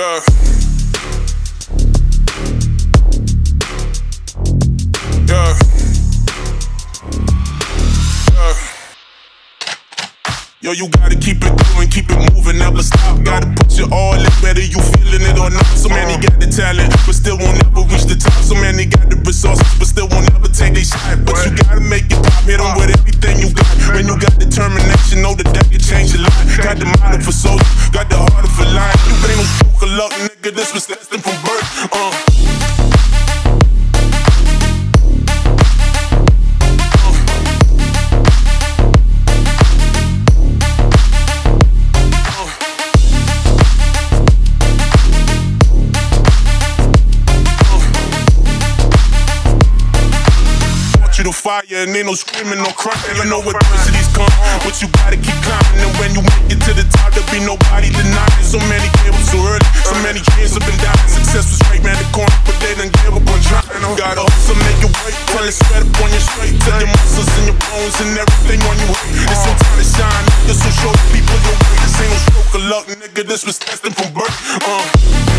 go. Yo, you gotta keep it going, keep it moving, never stop. Gotta put your all in, whether you feeling it or not. So many got the talent, but still won't ever reach the top. So many got the resources, but still won't ever take a shot. But you gotta make it pop, hit them with everything you got. When you got determination, know that that can change your life. Got the mind for soul, got the heart luck, nigga, this was destined from birth. Uh. fire and ain't no screaming, no crying. You know adversities come, but you gotta keep climbing. And when many years have been dying. Success was straight man the corner, but they done gave up on trying. Gotta hustle, make it work, till it's sweat up on your straight, till your muscles and your bones and everything on you. It's some time to shine, nigga. So show people your way. This ain't no stroke of luck, nigga. This was destined from birth. Uh.